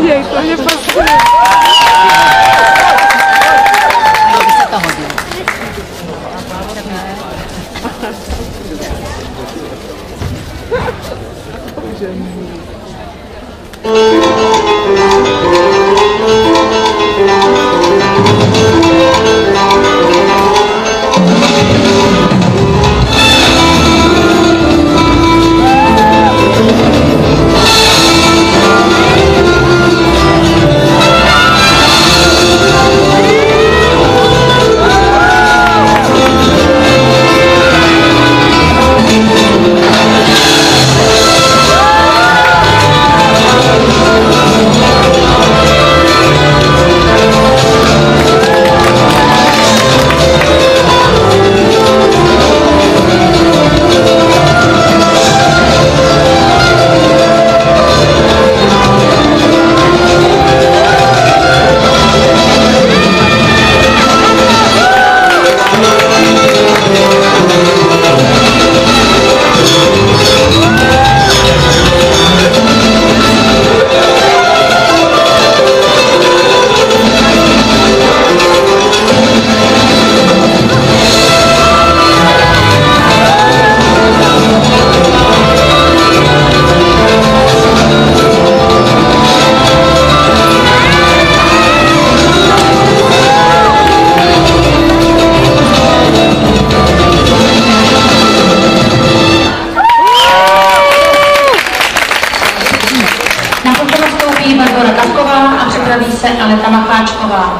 viděj, to mě fascinuje. Na potom vstoupí Barbara Kavková a připraví se Aleta Macháčková.